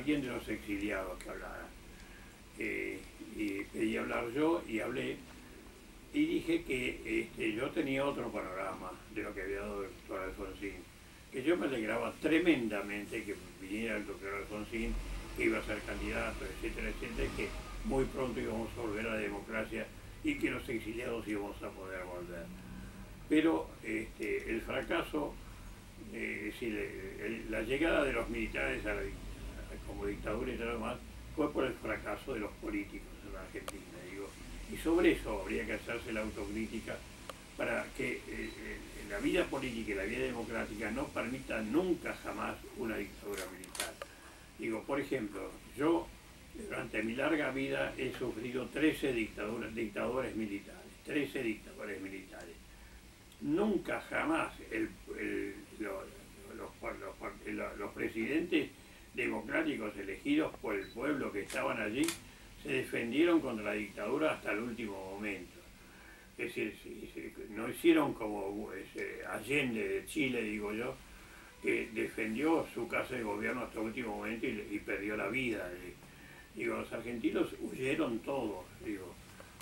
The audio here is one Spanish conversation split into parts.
alguien de los exiliados que hablara. Eh, y pedí hablar yo y hablé y dije que este, yo tenía otro panorama de lo que había dado el doctor Alfonsín, que yo me alegraba tremendamente que viniera el doctor Alfonsín, que iba a ser candidato, etcétera, etcétera, y que muy pronto íbamos a volver a la democracia y que los exiliados íbamos a poder volver. Pero este, el fracaso, eh, la llegada de los militares a la, como dictadura y todo lo fue por el fracaso de los políticos en la Argentina. Digo. Y sobre eso habría que hacerse la autocrítica para que eh, eh, la vida política y la vida democrática no permitan nunca jamás una dictadura militar. Digo, por ejemplo, yo durante mi larga vida he sufrido 13 dictaduras, dictadores militares, 13 dictadores militares. Nunca jamás los presidentes democráticos elegidos por el pueblo que estaban allí se defendieron contra la dictadura hasta el último momento. Es decir, no hicieron como Allende de Chile, digo yo, que defendió su casa de gobierno hasta el último momento y, perdió la vida. Digo, los argentinos huyeron todos, digo,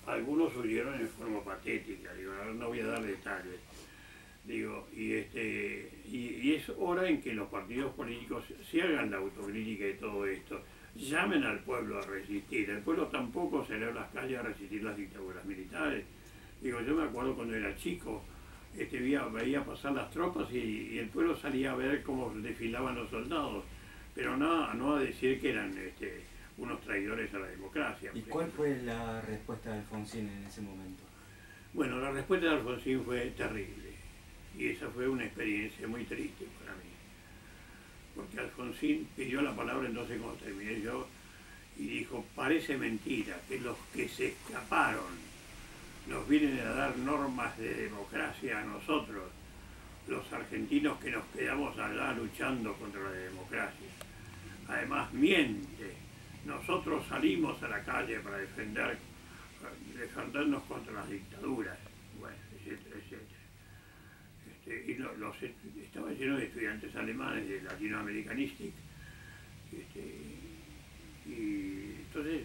algunos huyeron en forma patética, digo, no voy a dar detalles. Digo, y, este, y, es hora en que los partidos políticos se hagan la autocrítica de todo esto, llamen al pueblo a resistir. El pueblo tampoco salió a las calles a resistir las dictaduras militares. Digo, yo me acuerdo cuando era chico, este, veía, veía pasar las tropas y, el pueblo salía a ver cómo desfilaban los soldados, pero no, no a decir que eran este, unos traidores a la democracia. ¿Y cuál fue la respuesta de Alfonsín en ese momento? Bueno, la respuesta de Alfonsín fue terrible y esa fue una experiencia muy triste para mí. Porque Alfonsín pidió la palabra entonces cuando terminé yo y dijo, parece mentira que los que se escaparon nos vienen a dar normas de democracia a nosotros, los argentinos que nos quedamos allá luchando contra la democracia. Además miente, nosotros salimos a la calle para defender, defendernos contra las dictaduras, bueno, etcétera, etcétera. Este, y los, estaba lleno de estudiantes alemanes de Latinoamericanistic. Este, y entonces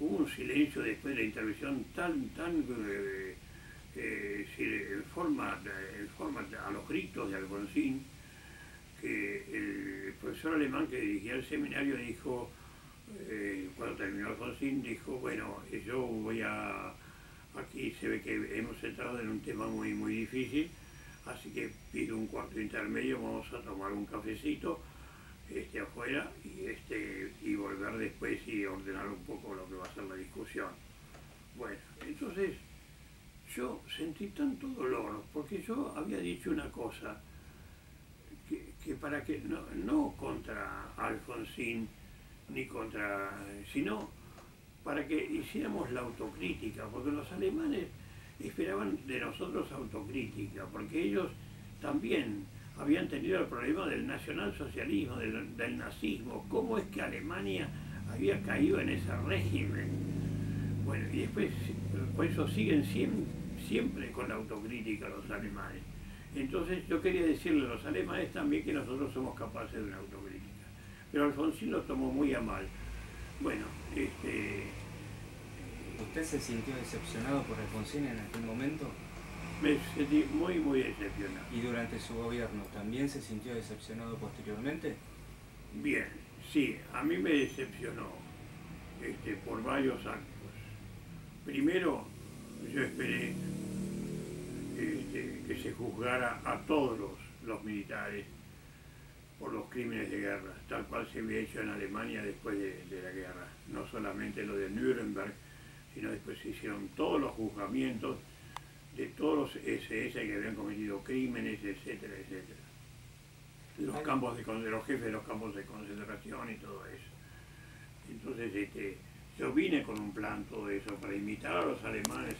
hubo un silencio después de la intervención tan, tan, eh, eh, en, forma, en forma a los gritos de Alfonsín, que el profesor alemán que dirigía el seminario dijo, eh, cuando terminó Alfonsín, dijo, bueno, yo voy a, aquí se ve que hemos entrado en un tema muy, muy difícil, Así que pido un cuarto intermedio, vamos a tomar un cafecito este, afuera y, este, y volver después y ordenar un poco lo que va a ser la discusión. Bueno, entonces yo sentí tanto dolor porque yo había dicho una cosa que, para que no, no contra Alfonsín ni contra sino para que hiciéramos la autocrítica porque los alemanes esperaban de nosotros autocrítica, porque ellos también habían tenido el problema del nacionalsocialismo, del, del nazismo, cómo es que Alemania había caído en ese régimen. Bueno, y después, por eso siguen siempre, siempre con la autocrítica los alemanes. Entonces yo quería decirle a los alemanes también que nosotros somos capaces de una autocrítica. Pero Alfonsín lo tomó muy a mal. Bueno, este, ¿Usted se sintió decepcionado por Alfonsín en aquel momento? Me sentí muy, muy decepcionado. ¿Y durante su gobierno también se sintió decepcionado posteriormente? Bien, sí, a mí me decepcionó este, por varios actos. Primero, yo esperé este, que se juzgara a todos los, militares por los crímenes de guerra, tal cual se había hecho en Alemania después de, de la guerra, no solamente lo de Nuremberg, sino después se hicieron todos los juzgamientos de todos los SS que habían cometido crímenes, etcétera, etcétera. Los campos de, los jefes de los campos de concentración y todo eso. Entonces este, yo vine con un plan todo eso para invitar a los alemanes